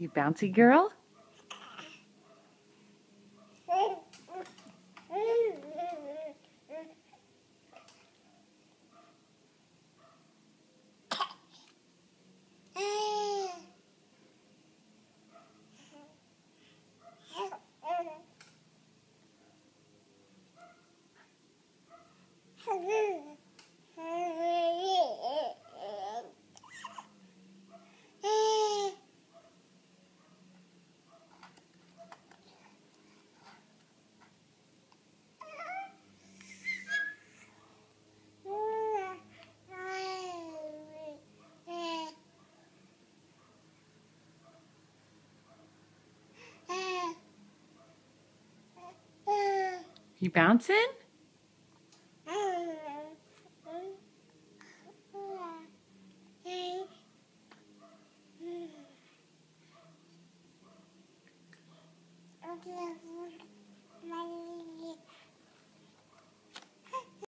You bouncy girl? You bouncing?